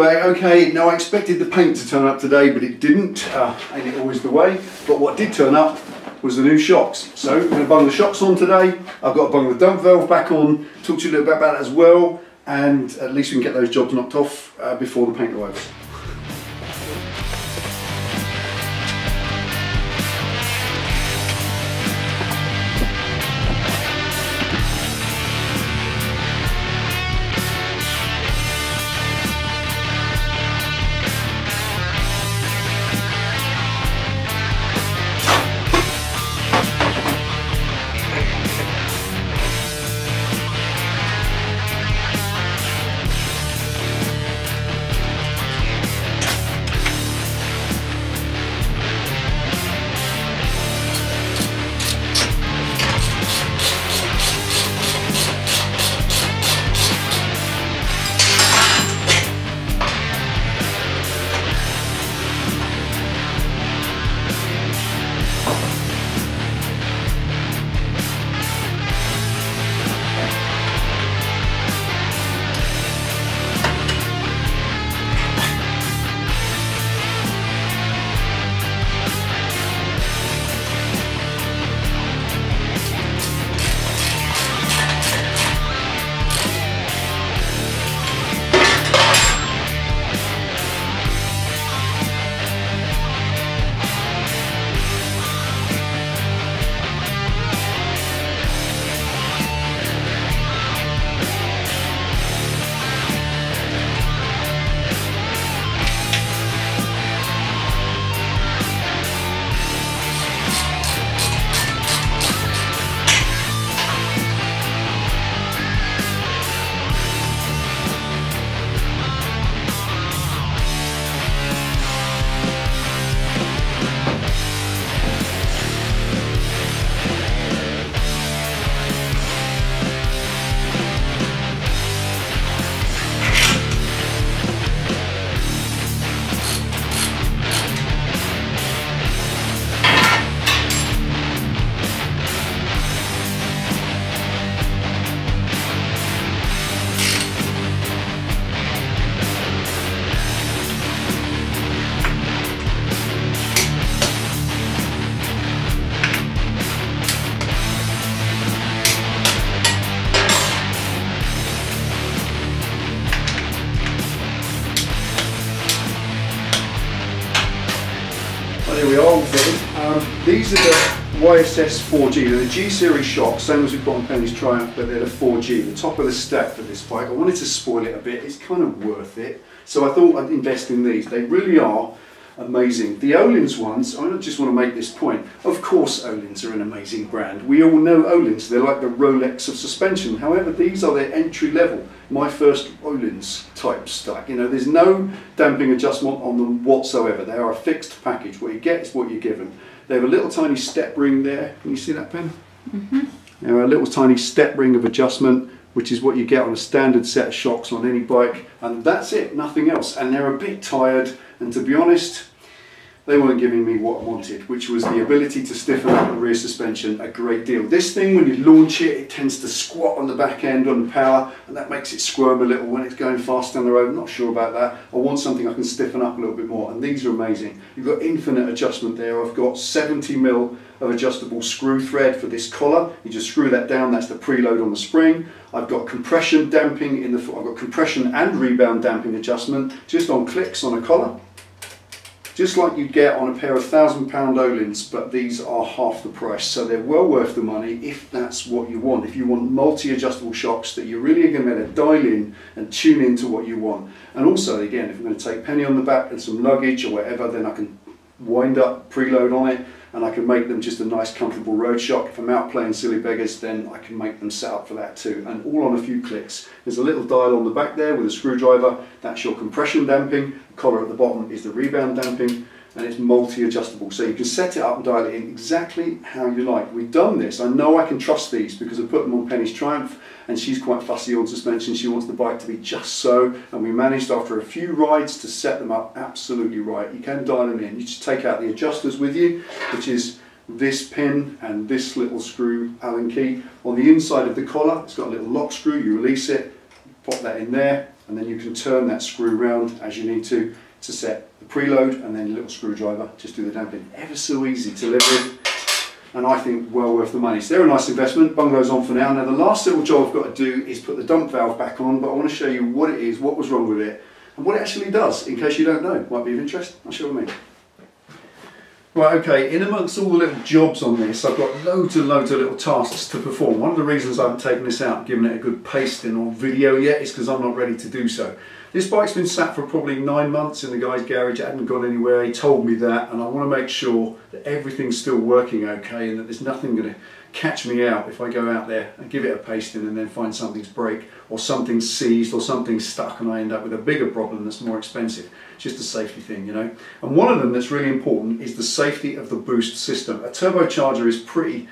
Right, watch out, welcome back. Okay, now I expected the paint to turn up today, but it didn't. Uh, ain't it always the way? But what did turn up was the new shocks. So I'm going to bung the shocks on today. I've got to bung the dump valve back on, talk to you a little bit about that as well, and at least we can get those jobs knocked off uh, before the paint arrives. Um, these are the YSS 4G. They're the G series shocks, same as we've got on Penny's Triumph, but they're the 4G, the top of the stack for this bike. I wanted to spoil it a bit. It's kind of worth it. So I thought I'd invest in these. They really are amazing. The Öhlins ones, I just want to make this point. Of course Öhlins are an amazing brand. We all know Öhlins, They're like the Rolex of suspension. However, these are their entry level. My first Öhlins type stack. You know, there's no damping adjustment on them whatsoever. They are a fixed package. What you get is what you're given. They have a little tiny step ring there. Can you see that, Pen? Mm-hmm. They're a little tiny step ring of adjustment which is what you get on a standard set of shocks on any bike and that's it nothing else and they're a bit tired and to be honest they weren't giving me what I wanted, which was the ability to stiffen up the rear suspension a great deal. This thing, when you launch it, it tends to squat on the back end on the power, and that makes it squirm a little when it's going fast down the road. I'm not sure about that. I want something I can stiffen up a little bit more, and these are amazing. You've got infinite adjustment there. I've got 70 mil of adjustable screw thread for this collar. You just screw that down, that's the preload on the spring. I've got compression damping in the, foot. I've got compression and rebound damping adjustment just on clicks on a collar just like you'd get on a pair of thousand pound Öhlins, but these are half the price. So they're well worth the money if that's what you want. If you want multi-adjustable shocks that you really are going to dial in and tune into what you want. And also, again, if I'm going to take Penny on the back and some luggage or whatever, then I can wind up preload on it and I can make them just a nice comfortable road shock. If I'm out playing silly beggars then I can make them set up for that too and all on a few clicks. There's a little dial on the back there with a screwdriver, that's your compression damping, the collar at the bottom is the rebound damping and it's multi-adjustable so you can set it up and dial it in exactly how you like. We've done this, I know I can trust these because I put them on Penny's Triumph and she's quite fussy on suspension. She wants the bike to be just so, and we managed after a few rides to set them up absolutely right. You can dial them in. You just take out the adjusters with you, which is this pin and this little screw Allen key. On the inside of the collar, it's got a little lock screw. You release it, pop that in there, and then you can turn that screw round as you need to to set the preload and then your little screwdriver, just do the damping. Ever so easy to live with and I think well worth the money. So they're a nice investment, bungalow's on for now. Now the last little job I've got to do is put the dump valve back on, but I want to show you what it is, what was wrong with it, and what it actually does, in case you don't know. Might be of interest, I'll show you what I mean. Right, okay, in amongst all the little jobs on this, I've got loads and loads of little tasks to perform. One of the reasons I haven't taken this out and given it a good pasting or video yet is because I'm not ready to do so. This bike's been sat for probably nine months in the guy's garage, it hadn't gone anywhere, he told me that, and I want to make sure that everything's still working okay and that there's nothing going to catch me out if I go out there and give it a pasting and then find something's break or something's seized or something's stuck and I end up with a bigger problem that's more expensive. It's just a safety thing, you know. And one of them that's really important is the safety of the boost system. A turbocharger is pretty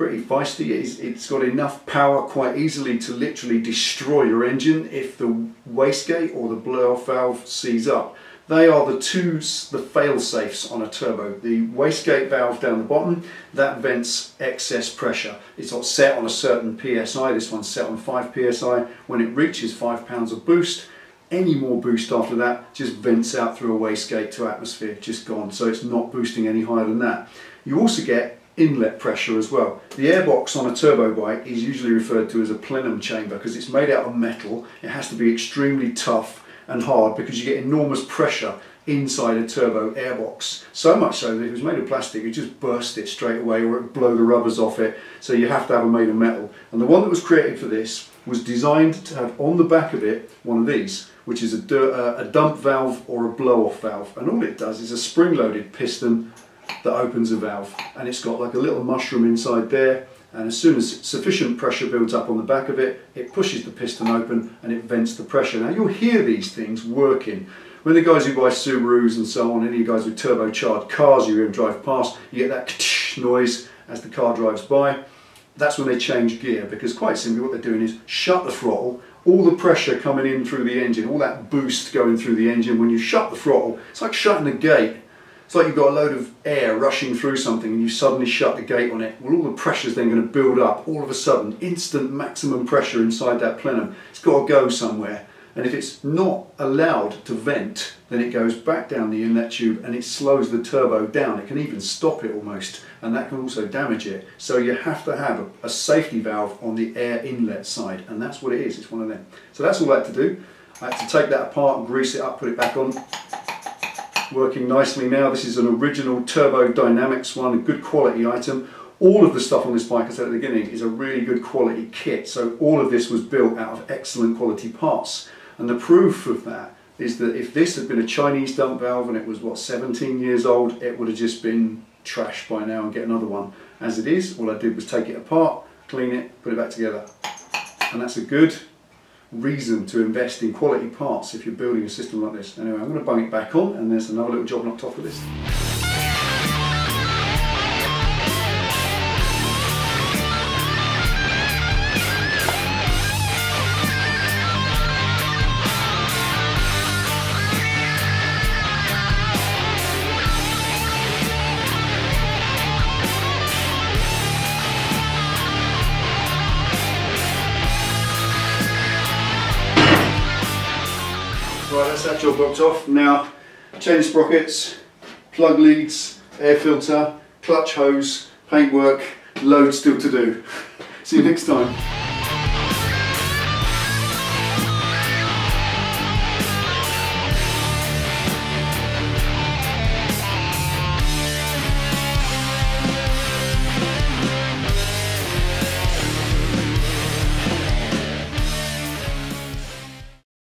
pretty feisty. It's, it's got enough power quite easily to literally destroy your engine if the wastegate or the blow-off valve seize up. They are the two, the fail-safes on a turbo. The wastegate valve down the bottom, that vents excess pressure. It's not set on a certain PSI, this one's set on 5 PSI. When it reaches 5 pounds of boost, any more boost after that just vents out through a wastegate to atmosphere, just gone. So it's not boosting any higher than that. You also get inlet pressure as well. The airbox on a turbo bike is usually referred to as a plenum chamber because it's made out of metal. It has to be extremely tough and hard because you get enormous pressure inside a turbo airbox. So much so that if it was made of plastic, you just burst it straight away or it blow the rubbers off it. So you have to have it made of metal. And the one that was created for this was designed to have on the back of it one of these, which is a, uh, a dump valve or a blow-off valve. And all it does is a spring-loaded piston that opens a valve and it's got like a little mushroom inside there and as soon as sufficient pressure builds up on the back of it it pushes the piston open and it vents the pressure. Now you'll hear these things working. When the guys who buy Subarus and so on, any guys with turbocharged cars you even drive past, you get that noise as the car drives by. That's when they change gear because quite simply what they're doing is shut the throttle all the pressure coming in through the engine, all that boost going through the engine, when you shut the throttle, it's like shutting a gate it's like you've got a load of air rushing through something and you suddenly shut the gate on it. Well, all the pressure is then going to build up all of a sudden, instant maximum pressure inside that plenum. It's got to go somewhere. And if it's not allowed to vent, then it goes back down the inlet tube and it slows the turbo down. It can even stop it almost, and that can also damage it. So you have to have a, a safety valve on the air inlet side, and that's what it is. It's one of them. So that's all I had to do. I had to take that apart and grease it up, put it back on, working nicely now. This is an original Turbo Dynamics one, a good quality item. All of the stuff on this bike, I said at the beginning, is a really good quality kit. So all of this was built out of excellent quality parts. And the proof of that is that if this had been a Chinese dump valve and it was, what, 17 years old, it would have just been trashed by now and get another one. As it is, all I did was take it apart, clean it, put it back together. And that's a good reason to invest in quality parts if you're building a system like this. Anyway, I'm going to bung it back on and there's another little job knocked off of this. Right, that's that job booked off. Now, chain sprockets, plug leads, air filter, clutch hose, paintwork, loads still to do. See you next time.